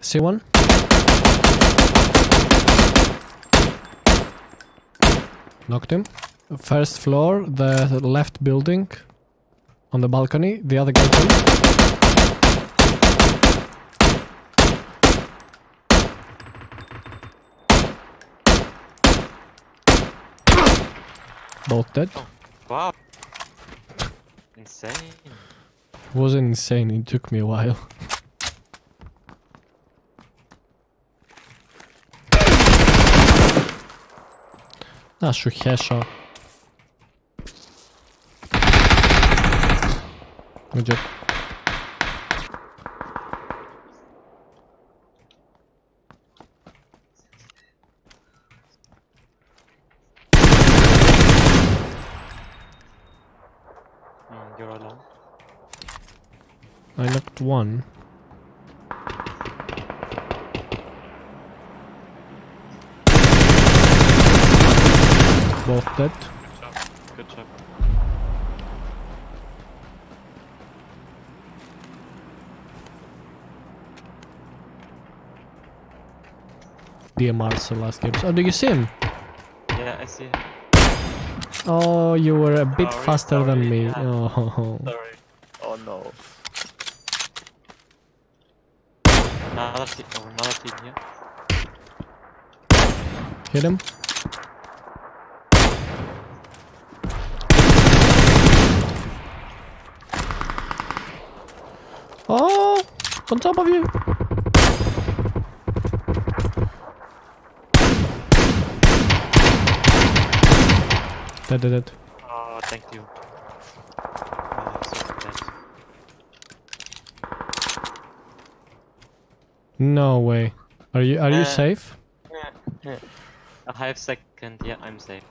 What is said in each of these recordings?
See one? Knocked him. First floor, the left building. On the balcony. The other guy too. Both dead. Oh, wow. Insane. Wasn't insane, it took me a while. Να σου χέσω. Good job. Mm, you're alone. I knocked one. Both dead. Good job. Good job. DMR's the last game. Oh, do you see him? Yeah, I see. Him. Oh, you were a bit Sorry, faster than me. yeah. Oh. Sorry. Oh no. Another team. Oh, another team here. Hit him. Oh, on top of you. Dead, dead, dead. Oh, thank you. No way. Are you are you Uh, safe? A half second. Yeah, I'm safe.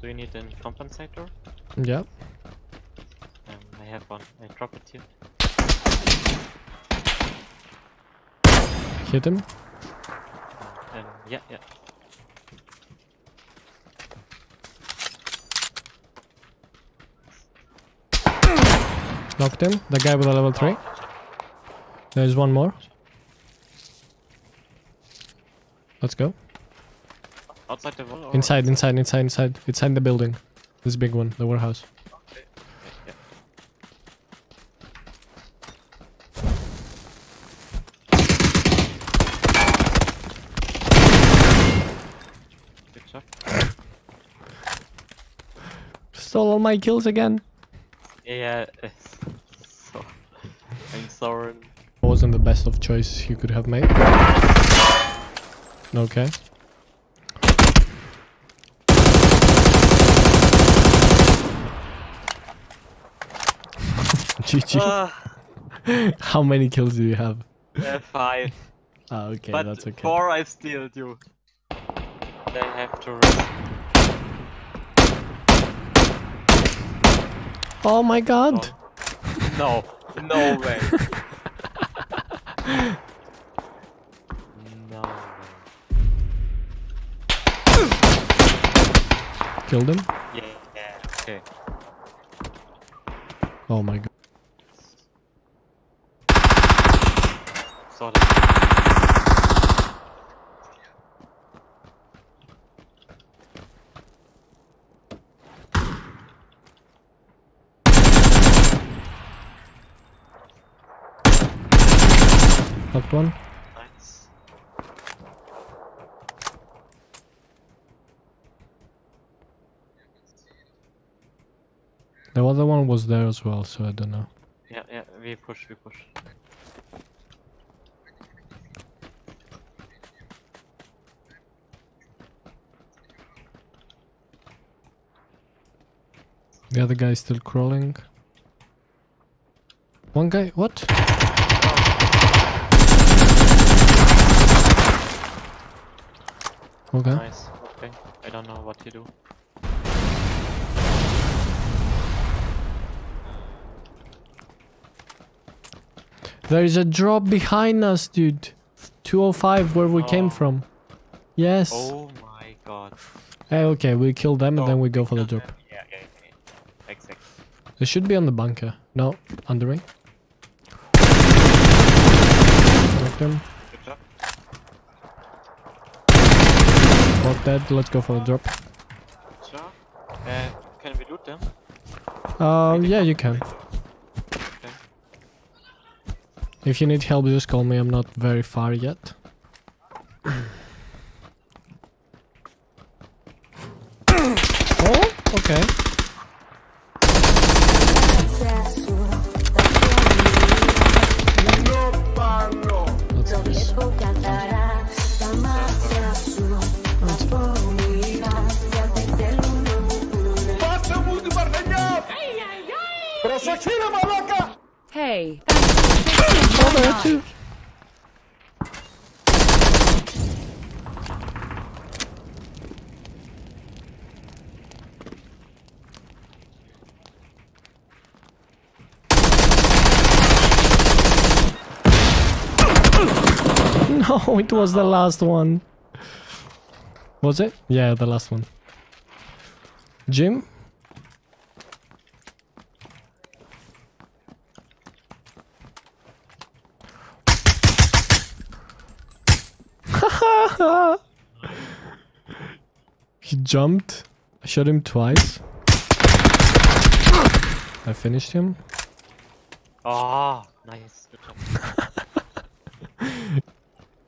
Do you need a compensator? Yeah. Um, I have one. I drop it here. Hit him. Um, yeah, yeah. Knocked him. The guy with the level three. There's one more. Let's go. Outside the wall. Inside, inside, inside, inside. Inside the building. This big one, the warehouse. Okay. Yeah. Good job. Stole all my kills again. Yeah. So, I'm sorry. Wasn't the best of choices you could have made. Okay. GG. Ah, How many kills do you have? uh, five. Ah, okay, but that's okay. four I steal you. They have to rest. Oh my god! No, no way. no way. Killed him? Yeah, yeah, okay. Oh my god. Sort of. Knocked one. Nice. The other one was there as well, so I don't know. Yeah, yeah, we push, we push. The other guy is still crawling. One guy, what? Oh. Okay. Nice. Okay. I don't know what to do. There is a drop behind us, dude. 205 where we came Oh. from. Yes. Oh my god. Hey, okay, we kill them and Oh, then we go for the drop. them. Yeah, yeah, yeah. Exactly. They should be on the bunker. No, under ring. Knocked him. Good job. Both dead. Let's go for the drop. Sure. Uh, can we loot them? Uh, yeah, you can. Later. Okay. If you need help, just call me. I'm not very far yet. oh, okay. That's nice. Hey, No, it was the last one. Was it? Yeah, the last one. Jim? he jumped. I shot him twice. I finished him. Oh, nice. Good job.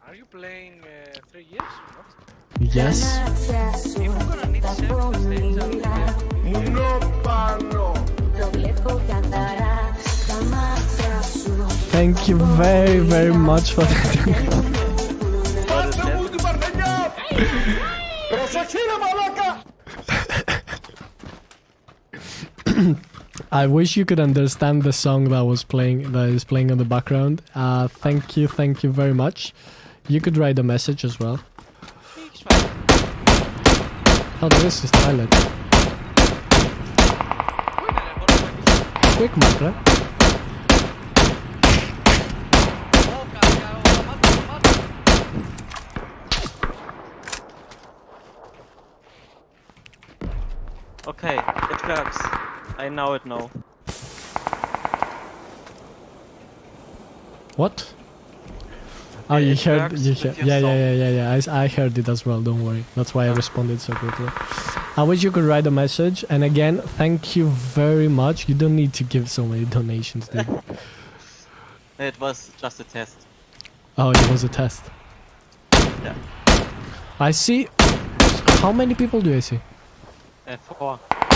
Are you playing uh, three years? What? Yes. If we're gonna need seven on stage, I'll be there. Thank you very, very much for that. I wish you could understand the song that was playing that is playing in the background. Uh, thank you, thank you very much. You could write a message as well. Oh, is this pilot. Cuéntale. Quick. Oh, Okay, it works. I know it now. What? Oh, you it heard? You heard? Yeah, yeah, yeah, yeah, yeah. I, I heard it as well. Don't worry. That's why I ah. responded so quickly. I wish you could write a message. And again, thank you very much. You don't need to give so many donations, dude. It was just a test. oh, it was a test. Yeah. I see. How many people do I see? え、そこは。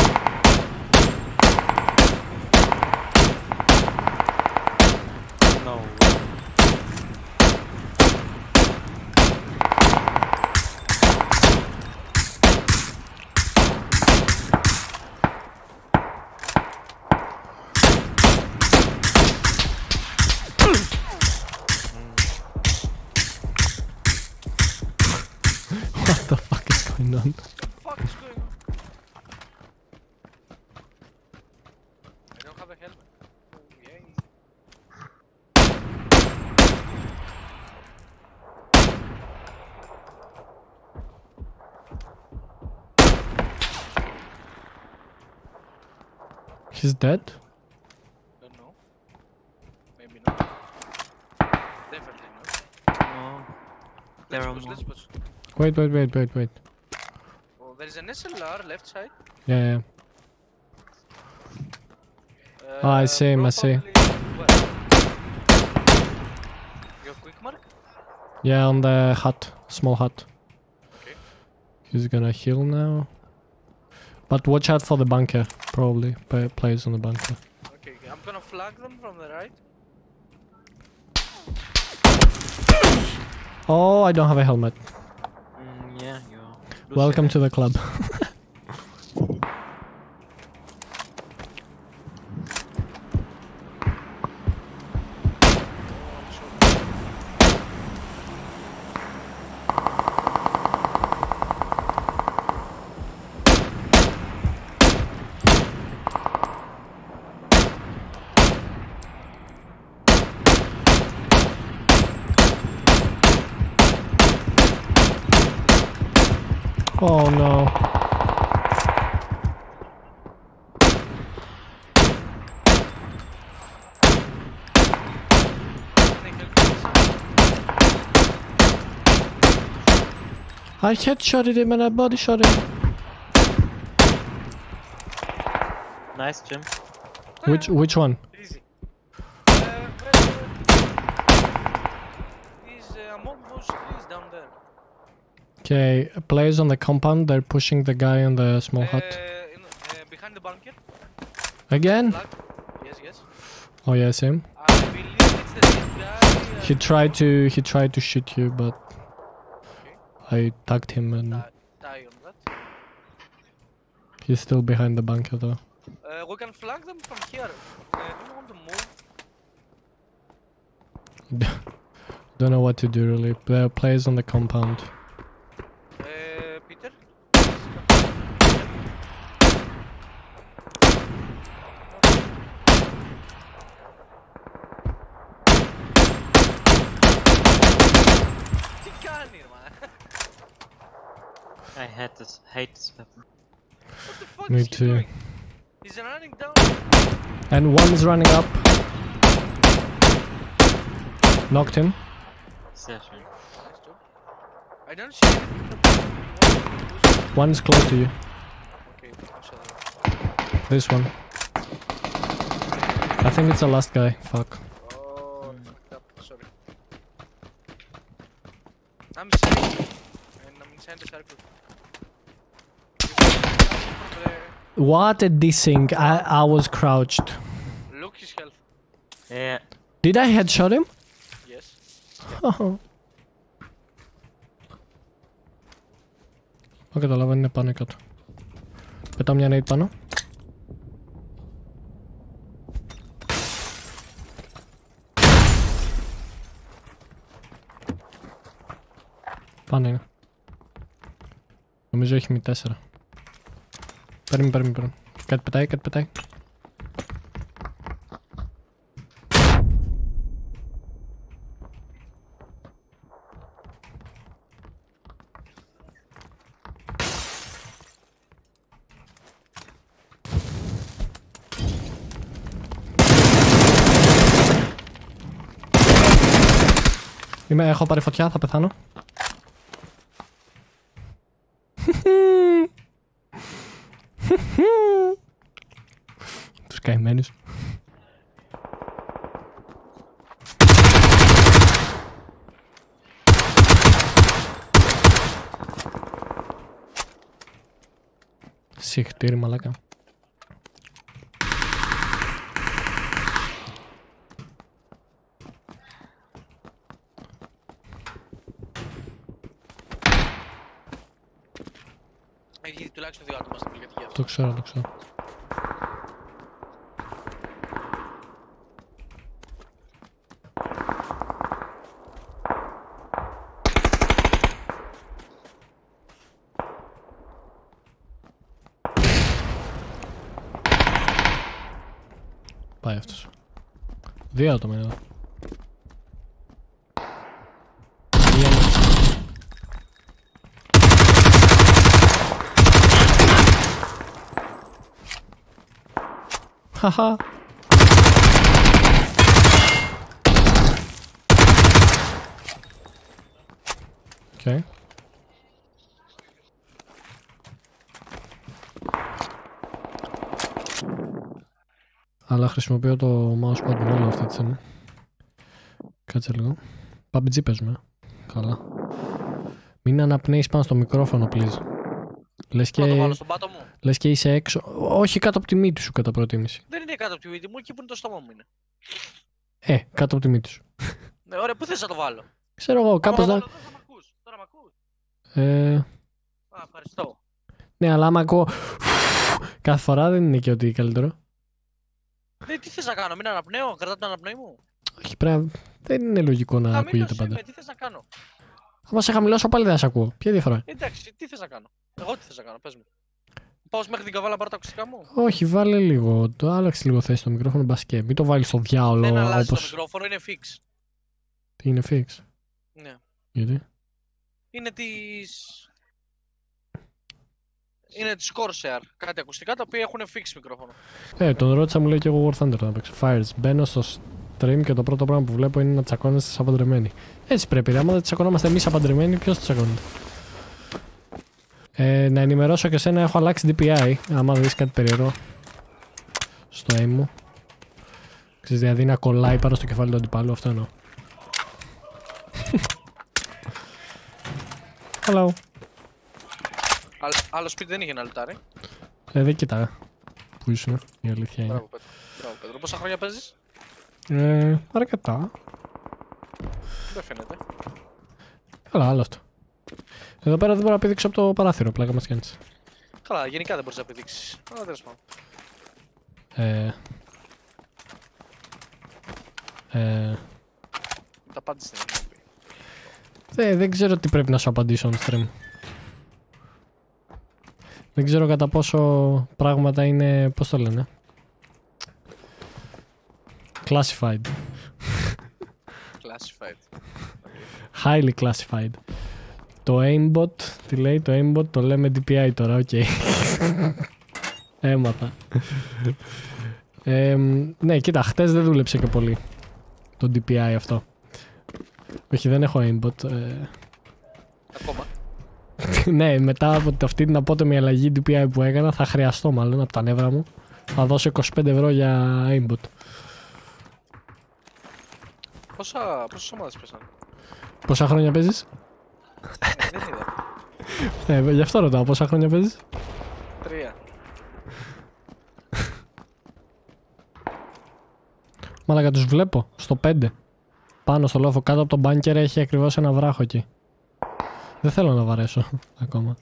He's dead? Don't know. Maybe not. Definitely not. No. There Let's are push, more. let's push. Wait, wait, wait, wait, wait. Oh, there is an SLR left side. Yeah, yeah. Uh, Oh, I see him, I see. probably- Where? Your quick mark? Yeah, on the hut. Small hut. Okay. He's gonna heal now. But watch out for the bunker, probably. Play- Players on the bunker. Okay, I'm gonna flag them from the right. Oh, I don't have a helmet. Mm, yeah. Welcome to the club. Oh, I'm sure. Oh no. Can I help you? I headshotted him and I body shot him. Nice, Jim. Which which one? Easy. Uh, where- uh, among those trees down there. Okay, players on the compound. They're pushing the guy in the small Uh, hut. in, uh, behind the bunker. Again? Yes, yes. Oh yes, him. I believe it's the same guy. uh, He tried to he tried to shoot you, but I tagged him and die, die on that. he's still behind the bunker though. Uh, we can flank them from here. Uh, do you want to move? Don't know what to do really. There are players on the compound. Uh, this, hate this weapon. What the fuck Me is he too. doing? He's running down. And one's running up. Knocked him. Yeah, sure. Nice job. I don't see anything One's close to you. Okay, This one. I think it's the last guy. Fuck. Oh, I fucked up. Sorry. I'm safe. And I'm inside the circle. From the- What a desync. I, I was crouched. Look his health. Yeah, Did I headshot him? Yes. Όχι, καταλάβα είναι πάνω ή κάτω. Πετάω μια nade πάνω. Πάνω είναι. Νομίζω έχει μη 4. Παίρνει, παίρνει, παίρνει. Κάτι πετάει, κάτι πετάει. Είμαι, έχω πάρει φωτιά, θα πεθάνω. Τους καημένους. Συχτήρι μαλάκα. Έχει τουλάχιστον δύο άτομα στην πληγατική αυτή. Το ξέρω, το ξέρω. Πάει αυτός. Δύο άτομα είναι εδώ. Μία είναι- Haha. Okay. Αλλά χρησιμοποιώ το mousepad μου όλο αυτή τη στιγμή. Κάτσε λίγο. PUBG παίζουμε. Καλά. Μην αναπνέεις πάνω στο μικρόφωνο, please. Λες Να το και, βάλω στον πάτο μου. Λες και είσαι έξω. Όχι κάτω από τη μύτη σου κατά προτίμηση. Δεν είναι κάτω από τη μύτη μου, εκεί που είναι το στόμα μου είναι. Ε, κάτω από τη μύτη σου. Ναι, ωραία, πού θες να το βάλω; Ξέρω εγώ, Άμα κάπως το να... βάλω εδώ θα μ' ακούς. Τώρα μ' ακούς. Ε, Α, ευχαριστώ. ναι, αλλά άμα ακούω... Κάθε φορά δεν είναι και ότι καλύτερο. Ναι, τι θες να κάνω, μην αναπνέω, κρατάω την αναπνοή μου; Όχι, πρέπει να- Δεν είναι λογικό να ακούγεται Χαμήλωσέ πάντα. με, τι θες να κάνω; Άμα σε χαμηλώσω πάλι δεν θα σε ακούω. Ποια διαφορά; Εντάξει, τι θες να κάνω; Εγώ τι θες να κάνω, πες μου. Πάω μέχρι την καβάλα να πάρω τα ακουστικά μου. Όχι, βάλε λίγο. Το άλλαξε λίγο θέση το μικρόφωνο μπασκέ. Μην το βάλεις στο διάολο Δεν αλλάζει όπω. το μικρόφωνο, είναι fix. Τι είναι fix; Ναι. Γιατί; Είναι της... Είναι της Corsair, κάτι ακουστικά τα οποία έχουν fix μικρόφωνο. Ε, τον ρώτησα μου λέει και εγώ War Thunder να παίξω. Fires. Μπαίνω στο stream και το πρώτο πράγμα που βλέπω είναι να τσακώνεστε σαν παντρεμένοι. Έτσι πρέπει, ρε. Άμα δεν τσακωνόμαστε εμείς σαν παντρεμένοι, ποιος τσακώνεται; Ε, να ενημερώσω και εσένα, έχω αλλάξει DPI. Άμα δεις κάτι περίεργο. Στο aim μου. Ξέρεις, δηλαδή να κολλάει πάνω στο κεφάλι του αντιπάλου, αυτό εννοώ. Hello. Άλλ- Άλλος σπίτι δεν είχε να λουτάρει. Ε, δεν κοιτάγα. Πού ήσουν, η αλήθεια είναι. Μπράβο, Πέτρο. Μπράβο, Πέτρο. Πόσα χρόνια παίζεις, Ε, αρκετά. δεν φαίνεται. Καλά, άλλο αυτό. Εδώ πέρα δεν μπορώ να πήδηξω από το παράθυρο, πλάκα μας κάνεις. Καλά, γενικά δεν μπορείς να πηδήξεις. Αλλά τέλος πάντων. Ε, ε, Τα απάντησες στην εκπομπή. δεν, δεν ξέρω τι πρέπει να σου απαντήσω on stream. Δεν ξέρω κατά πόσο πράγματα είναι, πώς το λένε. Classified. Classified. Highly classified. Το aimbot, τι λέει το aimbot, το λέμε DPI τώρα, οκ. Έμαθα. Ε, ναι, κοίτα, χτες δεν δούλεψε και πολύ το DPI αυτό. Όχι, δεν έχω aimbot. ε, Ακόμα. ναι, μετά από αυτή την απότομη αλλαγή DPI που έκανα, θα χρειαστώ μάλλον από τα νεύρα μου. Θα δώσω 25 ευρώ για aimbot. Πόσα, πόσες ομάδες πέσανε; Πόσα χρόνια παίζεις; Ε, δεν είδα. Ε, γι' αυτό ρωτάω, πόσα χρόνια παίζεις; Τρία. Μαλάκα τους βλέπω στο 5. Πάνω στο λόφο κάτω από τον μπάνκερ έχει ακριβώς ένα βράχο εκεί. Δεν θέλω να βαρέσω ακόμα.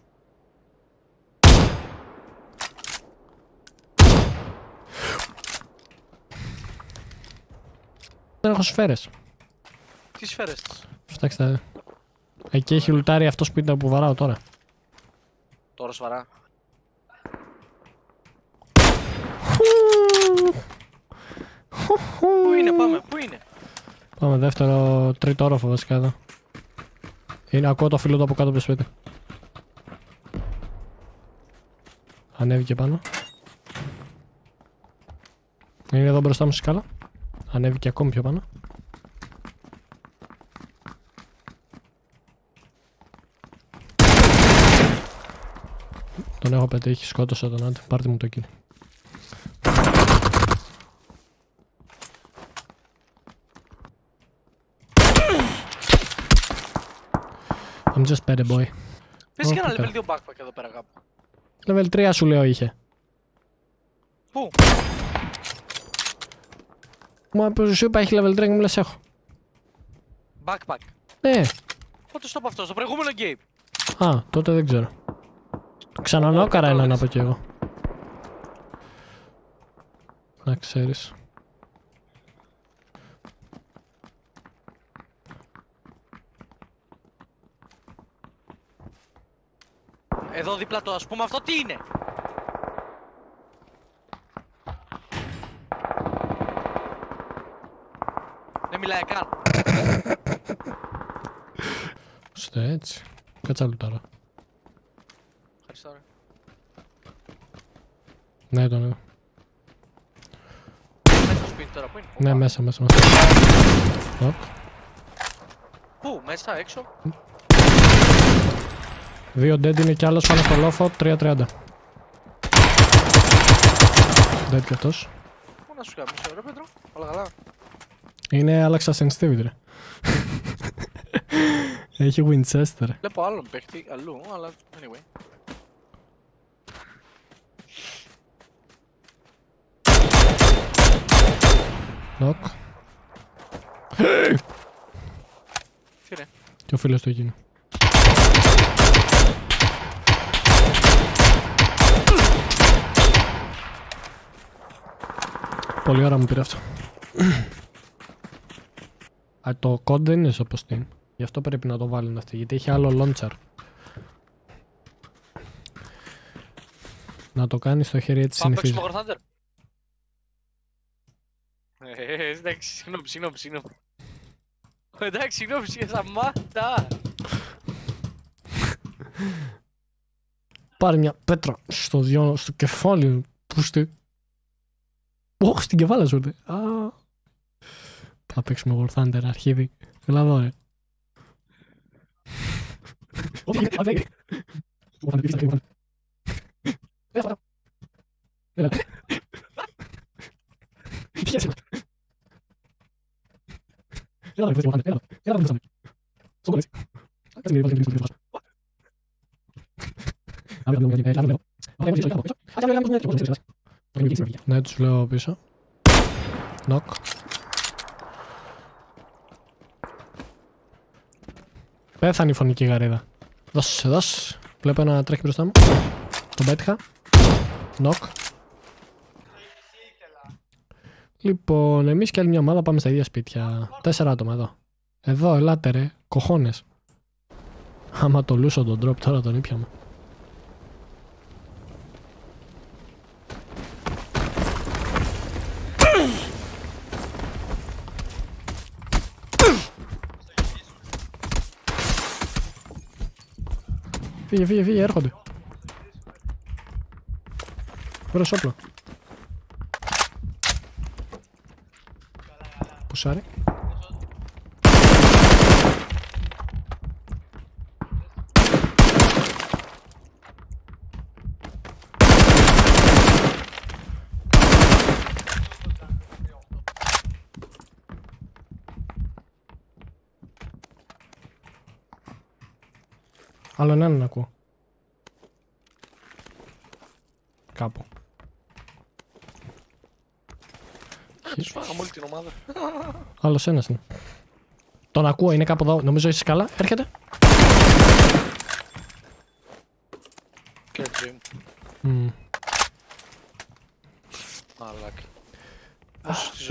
Δεν έχω σφαίρες. Τι σφαίρες; Της. Φτάξτε. Εκεί έχει λουτάρει αυτός που ήταν που βαράω τώρα. Τώρα σφαρά. Πού είναι, πάμε, πού είναι; Πάμε δεύτερο, τρίτο όροφο βασικά εδώ. Είναι, ακούω το φίλο του από κάτω από το σπίτι. Ανέβηκε πάνω. Είναι εδώ μπροστά μου στη σκάλα. Ανέβηκε ακόμη πιο πάνω. Τον έχω πετύχει, σκότωσα τον άντε. Πάρτε μου το kill. I'm just better boy. Πες και Όχι, ένα πέρα. level 2 backpack εδώ πέρα κάπου. Level 3 σου λέω είχε. Πού; Μα που σου είπα έχει level 3 και μου λες έχω. Backpack. Ναι. Πότε στο είπα αυτό, στο προηγούμενο game. Α, τότε δεν ξέρω. Ξανανόκαρα έναν από κι εγώ. Να ξέρεις. Εδώ δίπλα το ας πούμε αυτό τι είναι; Δεν μιλάει καν. Ώστε έτσι. Κάτσε άλλο τώρα. Ευχαριστώ ρε. Ναι, τον είδα. Μέσα στο σπίτι τώρα, πού είναι; Ναι, Οπα. μέσα, μέσα. μέσα. Οπ. Πού, μέσα, έξω; Δύο dead είναι κι άλλος πάνω στο λόφο, 3-30. Dead κι αυτός. Πού να σου κάνω, ρε Πέτρο. Όλα καλά. Είναι άλλαξα sensitivity ρε. Έχει Winchester. Βλέπω άλλον παίχτη αλλού, αλλά anyway. Knock. Τι ρε. Και ο φίλος του εκείνου. Πολύ ώρα μου πήρε αυτό. Α, το code δεν είναι στο Steam. Γι' αυτό πρέπει να το βάλουν αυτοί, γιατί έχει άλλο launcher. Να το κάνεις στο χέρι έτσι Πάμε συνηθίζεις. παίξουμε War Thunder. Ε, εντάξει, συγγνώμη, συγγνώμη, συγγνώμη. Εντάξει, συγγνώμη, συγγνώμη, σταμάτα. Πάρε μια πέτρα στο, δυο, στο κεφάλι μου. Πού στη... Ωχ, στην κεφάλα σου ήρθε. Α. Θα παίξουμε War Thunder, αρχίδι. Έλα εδώ, ρε. Ναι, τους λέω πίσω. Νοκ. Πέθανε η φωνική γαρίδα. Δώσε, δώσε. Βλέπω ένα τρέχει μπροστά μου. Τον πέτυχα. Νοκ. Λοιπόν, εμείς και άλλη μια ομάδα πάμε στα ίδια σπίτια. Τέσσερα άτομα εδώ. Εδώ, ελάτε ρε. Κοχώνες. Άμα το λούσω τον drop τώρα τον ήπιαμε. Φύγε, φύγε, φύγε, έρχονται. Βρες όπλο. Πουσάρι. Άλλον έναν ακούω. Κάπου. Τους φάγαμε όλη την ομάδα. Άλλος ένας είναι. Τον ακούω, είναι κάπου εδώ. Νομίζω είσαι καλά. Έρχεται. Και ο Τζιμ. Μμμ. Μαλάκα.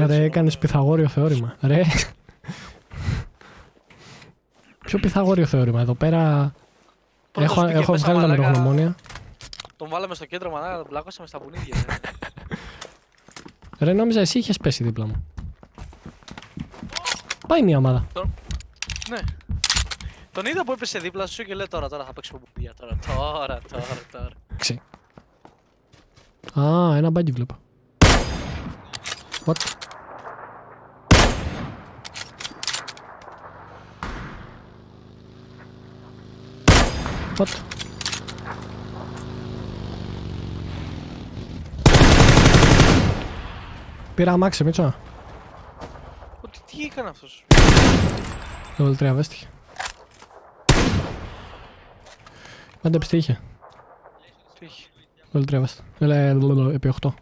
Ρε, έκανες πυθαγόριο θεώρημα. Ρε. Ποιο πυθαγόριο θεώρημα, εδώ πέρα. Πρώτος Έχω, μπήκε έχω μέσα, βγάλει τα μαλάκα. μυρογνωμόνια. Τον βάλαμε στο κέντρο μαλάκα, τον πλάκωσαμε στα πουνίδια. Ρε. Ρε, νόμιζα εσύ είχες πέσει δίπλα μου. Πάει μια ομάδα. Ναι. Τον είδα που έπεσε δίπλα σου και λέει τώρα, τώρα θα παίξουμε πουνίδια. Τώρα, τώρα, τώρα, τώρα. Ξύ. Α, ένα μπάγκι βλέπω. What? What? Πήρα αμάξι, Μίτσο. Ότι τι έκανε αυτός; Level 3 βέστηκε. Μάντεψε τι είχε. Τι είχε. Level 3 βέστη. Έλα, λολο, επί 8.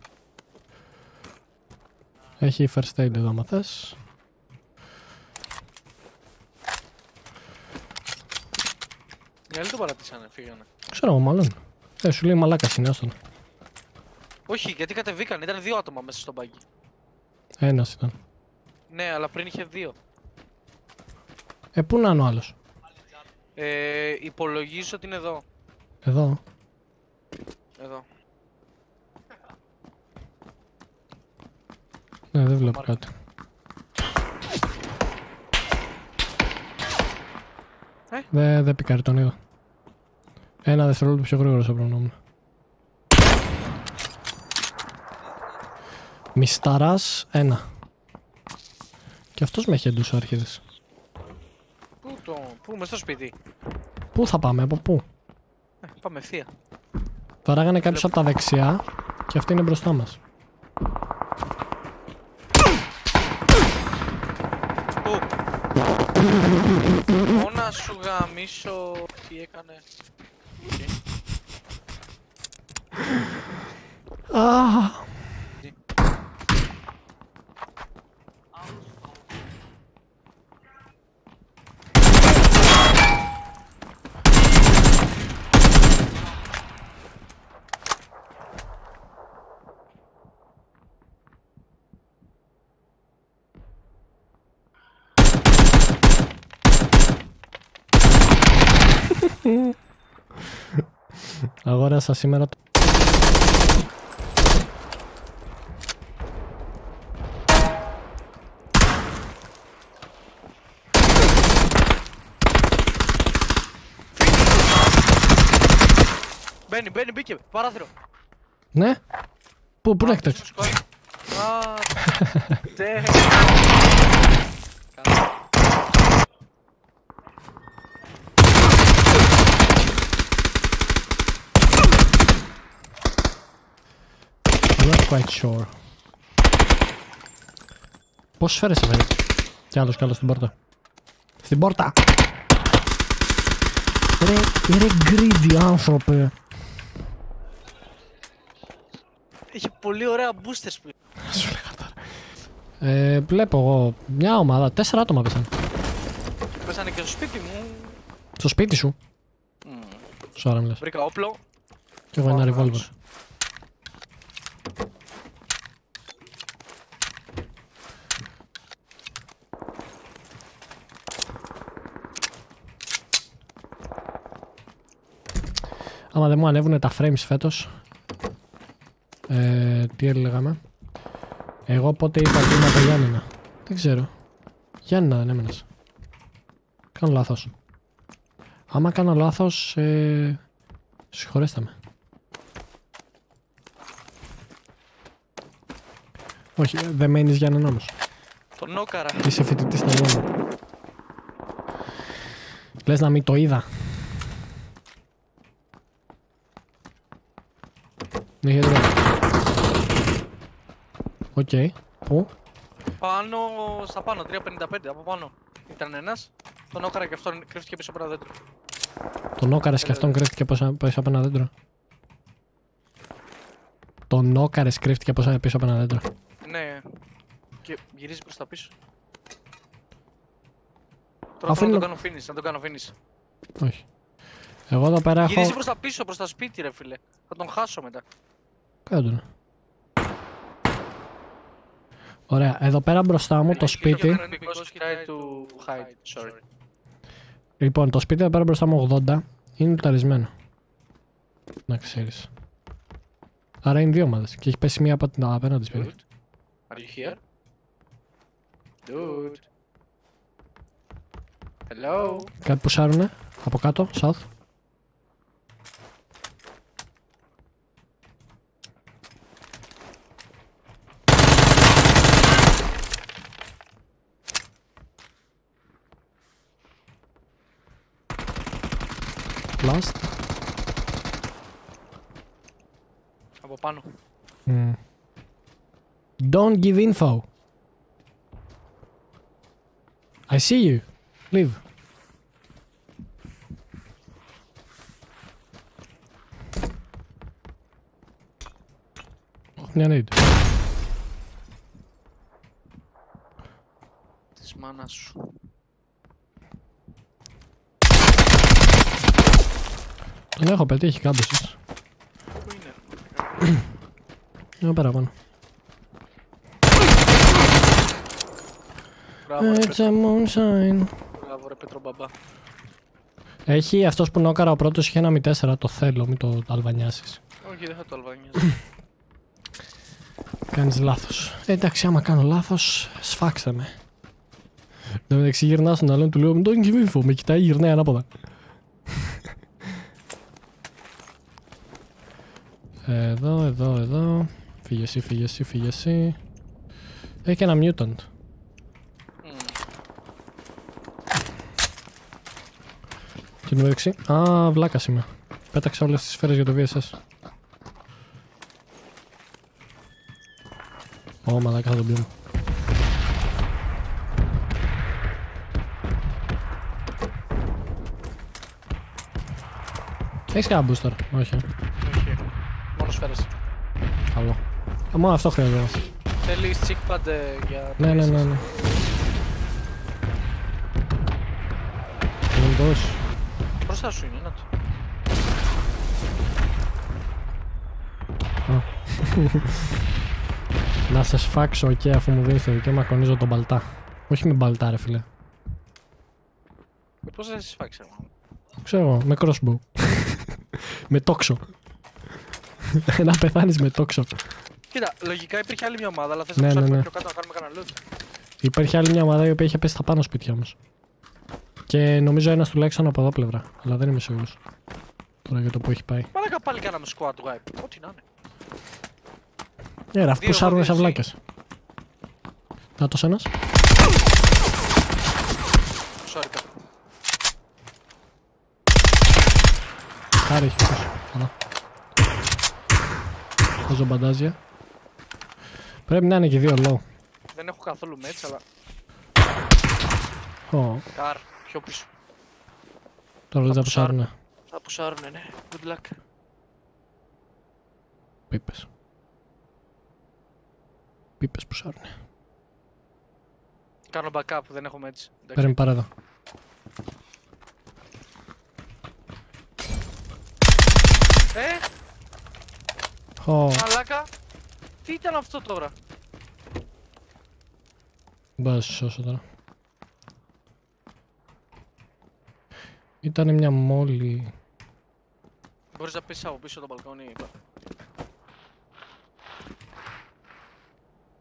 Έχει first aid εδώ, άμα θες. Οι άλλοι τον παρατήσανε, φύγανε. Ξέρω εγώ μάλλον. Ε, σου λέει μαλάκα είναι, άστον. Όχι, γιατί κατεβήκαν, ήταν δύο άτομα μέσα στο μπάγκι. Ένας ήταν. Ναι, αλλά πριν είχε δύο. Ε, πού να είναι ο άλλος; Ε, υπολογίζω ότι είναι εδώ. Εδώ. Εδώ. Ναι, δεν βλέπω Μάρκα. κάτι. Ε; Δεν δε πικάρει τον είδα. Ένα δευτερόλεπτο πιο γρήγορος από τον Μισταράς ένα. Και αυτός με έχει εντούς άρχιδες. Πού το, πού, μες στο σπίτι. Πού θα πάμε, από πού; Ε, πάμε ευθεία. Βαράγανε κάποιος από τα δεξιά και αυτή είναι μπροστά μας. Πού; Μόνα σου γαμίσω. Τι έκανε. Οκ. Α, Αγόρασα σήμερα το... Μπαίνει, μπαίνει, μπήκε. Παράθυρο. Ναι. Πού, πού Α, έχετε. πίσω σκόρ. Α, not quite sure. Πόσες σφαίρες έφερε. Κι άλλος κι άλλος στην πόρτα. Στην πόρτα! Ρε, ρε greedy άνθρωπε. Είχε πολύ ωραία boosters που Ε, βλέπω εγώ μια ομάδα, τέσσερα άτομα πέσανε. πέσανε και στο σπίτι μου. Στο σπίτι σου. Μμμ. Σώρα μιλάς. Βρήκα όπλο. Κι εγώ ένα Πάμε, revolver. Άμα δεν μου ανέβουν τα frames φέτος ε, Τι έλεγαμε. Εγώ πότε είπα ότι είμαι από Γιάννενα. Δεν ξέρω. Γιάννενα δεν έμενες. Κάνω λάθος. Άμα κάνω λάθος ε, Συγχωρέστε με. Όχι, ε, δεν μένεις Γιάννενα όμως. Τον knock-αρα. Είσαι φοιτητής στα Γιάννενα. Λες να μην το είδα Ναι, γιατί δεν. Οκ. Πού; Πάνω, στα πάνω, 355 από πάνω. Ήταν ένας. Τον νόκαρα και αυτόν κρύφτηκε πίσω από ένα δέντρο. Τον νόκαρες και αυτόν κρύφτηκε πίσω πίσω από ένα δέντρο. Τον νόκαρες κρύφτηκε πίσω πίσω από ένα δέντρο. Ναι. Και γυρίζει προς τα πίσω. Αφού Τώρα θέλω είναι- να τον κάνω finish, να τον κάνω finish. Όχι. Εγώ εδώ πέρα έχω... Γυρίζει προς τα πίσω, προς τα σπίτι ρε φίλε. Θα τον χάσω μετά. Κάτω τον. Ωραία, εδώ πέρα μπροστά μου το σπίτι. Because he tried to hide, sorry. Λοιπόν, το σπίτι εδώ πέρα μπροστά μου 80 είναι λουταρισμένο. Να ξέρεις. Άρα είναι δύο ομάδες και έχει πέσει μία από την απέναντι σπίτι. Dude, are you here? Dude. Hello. Κάτι που σάρουνε από κάτω, south. Last. Από πάνω. Mm. Don't give info. I see you. Leave. Έχω μια nade. Της μάνας σου. Τον έχω πετύχει κάμποσες. Πού είναι; Εδώ πέρα πάνω. Μπράβο ρε, It's Πέτρο. a moonshine. Μπράβο ρε Πέτρο μπαμπά. Έχει αυτός που νόκαρα ο πρώτος είχε ένα μη τέσσερα, το θέλω, μην το αλβανιάσεις. Όχι δεν θα το αλβανιάζω. Κάνεις λάθος. Ε, εντάξει, άμα κάνω λάθος, σφάξτε με. Εν τω μεταξύ γυρνάω στον άλλον, του λέω «Μην τον κυβίφω», με κοιτάει, γυρνάει ανάποδα. Εδώ, εδώ, εδώ. Φύγε εσύ, φύγε εσύ, φύγε εσύ. Έχει και ένα mutant. Μμμ. Και το μεταξύ. Α, βλάκας είμαι. Πέταξα όλες τις σφαίρες για το VSS. Ω, μαλάκα θα τον πιούμε. Έχεις κανένα booster, όχι. Ε. Όχι. Μόνο σφαίρες. Καλό. Α, μόνο αυτό χρειαζόμαστε. Θέλεις cheek pad ε, για... Ναι, ναι, ναι, ναι. Θα μου το δώσεις. Μπροστά σου είναι, να το. Να σε σφάξω και αφού μου δίνεις το δικαίωμα κονίζω τον μπαλτά. Όχι με μπαλτά ρε φίλε. Ε, Πώς θα σε σφάξει, ρε μάνα. Ξέρω εγώ, με crossbow. με τόξο. να πεθάνεις με τόξο. Κοίτα, λογικά υπήρχε άλλη μια ομάδα, αλλά θες Ναι, να ναι, ψάξουμε ναι. πιο κάτω να κάνουμε κανένα loot. Υπάρχει άλλη μια ομάδα η οποία είχε πέσει στα πάνω σπίτια όμως. Και νομίζω ένας τουλάχιστον από εδώ πλευρά. Αλλά δεν είμαι σίγουρος. Τώρα για το που έχει πάει. Μαλάκα πάλι κάναμε squad wipe. Ό,τι να είναι. Ε, ρε, αυτοί Δύο που σάρουνε εγώ, σε δύο βλάκες. Νάτος ένας. Sorry, Πέτρο. Χάρη έχει αυτός. Καλά. Βάζω μπαντάζια. Πρέπει να είναι και δύο low. Δεν έχω καθόλου μέτς, αλλά... Ω, Καρ, πιο πίσω. τώρα δεν θα Θα πουσάρουνε. Θα πουσάρουνε, ναι. Good luck. Πίπες. Πίπες πουσάρουνε. Κάνω backup, δεν έχω μέτς. Εντάξει. Παίρνει πάρε εδώ. Ε, Ω, μαλάκα. Τι ήταν αυτό τώρα; δεν μπορώ να σου σώσω τώρα. Ήτανε μια μόλι. Μπορείς να πεις από πίσω το μπαλκόνι.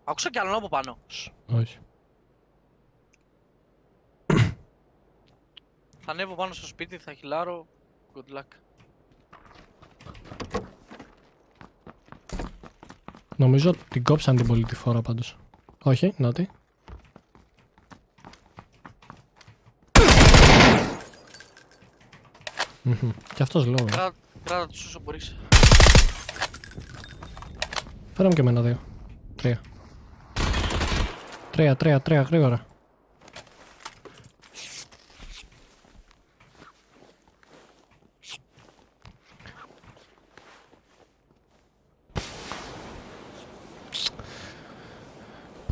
Άκουσα κι άλλον από πάνω. Σ, Όχι. Θα ανέβω πάνω στο σπίτι, θα χυλάρω. Good luck. Νομίζω ότι την κόψαν την πολύ τη φορά πάντως. Όχι, νότι. Μμμ. Κι αυτός λόγος. Κράτα, κράτα τους όσο μπορείς. Φέρε μου και εμένα δύο. Τρία. Τρία, τρία, τρία, γρήγορα.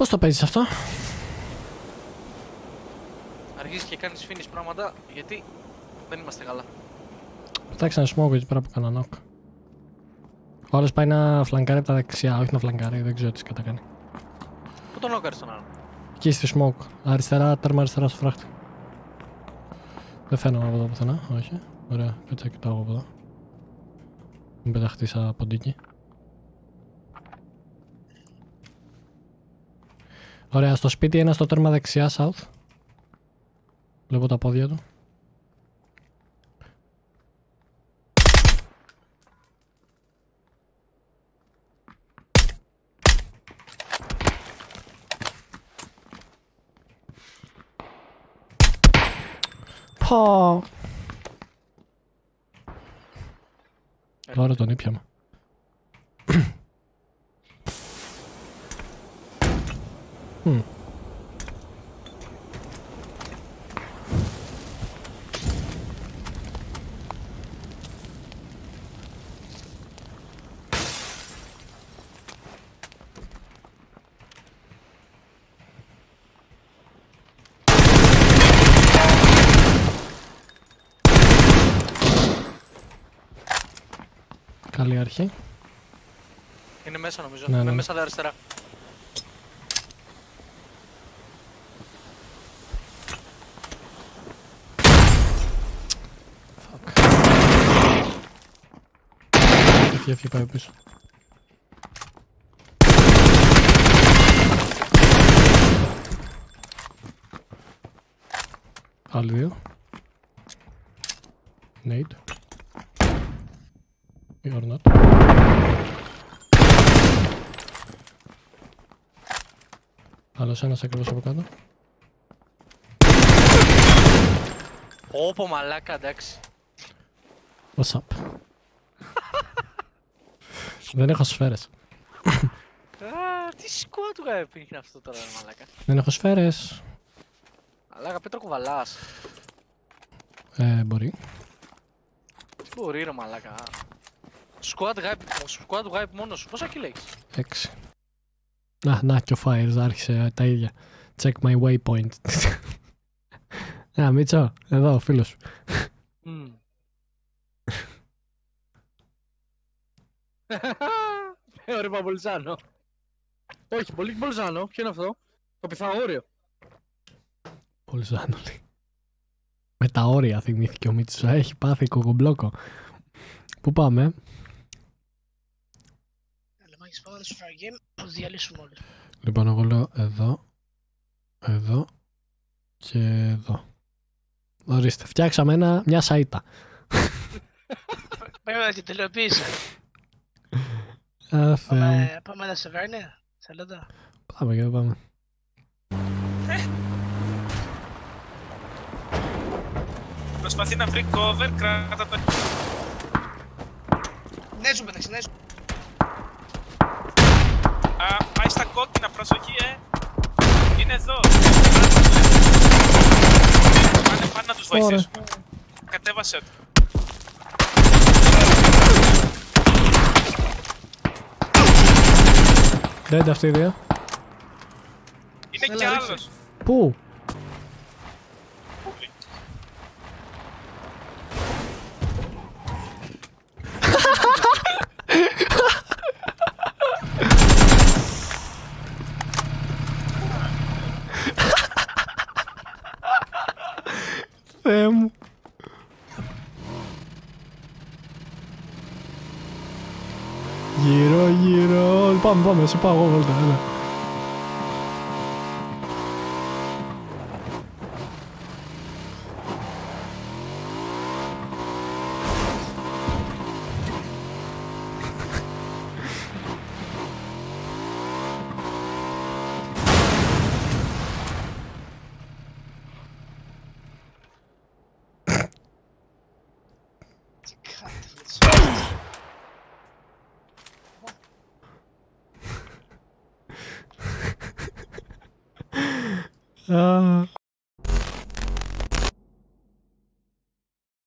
Πώς το παίζεις αυτό; Αργείς και κάνεις finish πράγματα, γιατί δεν είμαστε καλά. Πετάξε ένα smoke εκεί πέρα που κάνα knock. Ο άλλος πάει να φλαγκάρει από τα δεξιά, όχι να φλαγκάρει, δεν ξέρω τι σκατά κάνει. Πού τον νόκαρες τον άλλον; Εκεί στη smoke. Αριστερά, τέρμα αριστερά στο φράχτη. Δεν φαίνομαι από εδώ πουθενά, όχι. Ωραία, κάτσε κοιτάω από εδώ. Μην πεταχτείς από εκεί. Ωραία, στο σπίτι ένα στο τέρμα δεξιά, south. Βλέπω τα πόδια του. Πω. Τώρα τον ήπιαμε. Μμ. Καλή αρχή. Είναι μέσα νομίζω. Ναι, ναι, Είναι ναι. μέσα αριστερά. Έφυγε, έφυγε, πάει πίσω. Άλλοι δύο. Nade. Or not. Άλλος ένας ακριβώς από κάτω. Όπο μαλάκα, εντάξει. What's up? Δεν έχω σφαίρες. Α, τι σκουά του γάιπ είναι αυτό τώρα, ρε μαλάκα. Δεν έχω σφαίρες. Μαλάκα, Πέτρο κουβαλάς. Ε, μπορεί. Τι μπορεί ρε μαλάκα. Squad γάιπ, squad γάιπ μόνος σου. Πόσα kill έχεις; Έξι. Να, να και ο Fires άρχισε τα ίδια. Check my waypoint. Α, Μίτσο, εδώ ο φίλος σου. Ε, Ωραία, Μπολζάνο. Όχι, πολύ Μπολζάνο. Ποιο είναι αυτό; Το Πιθαγόριο. Πολύ ζάνολη. Με τα όρια θυμήθηκε ο Μίτσος. Α, Έχει πάθει κοκομπλόκο. Πού πάμε, ε; Λεμάκης πάμε στο fire game, θα τους διαλύσουμε όλους. Λοιπόν, εγώ λέω εδώ, εδώ και εδώ. Ορίστε, φτιάξαμε ένα, μια σαΐτα. Πρέπει να την τελειοποιήσω. Α, Θεέ μου. Πάμε, πάμε ένα σε Βέρνε, σε Λόντα. Πάμε και πάμε. Προσπαθεί να βρει cover, κράτα το. Νέζου μεταξύ, νέζου. Α, πάει στα κόκκινα, προσοχή, ε. Είναι εδώ. Πάνε, πάνε να τους Ωραία. βοηθήσουμε. Κατέβασε το. Δεν αυτή η δύο. Είναι Έλα, κι ρίξε. άλλος. Πού; Πάμε πάμε, σε πάω εγώ βόλτα, έλα.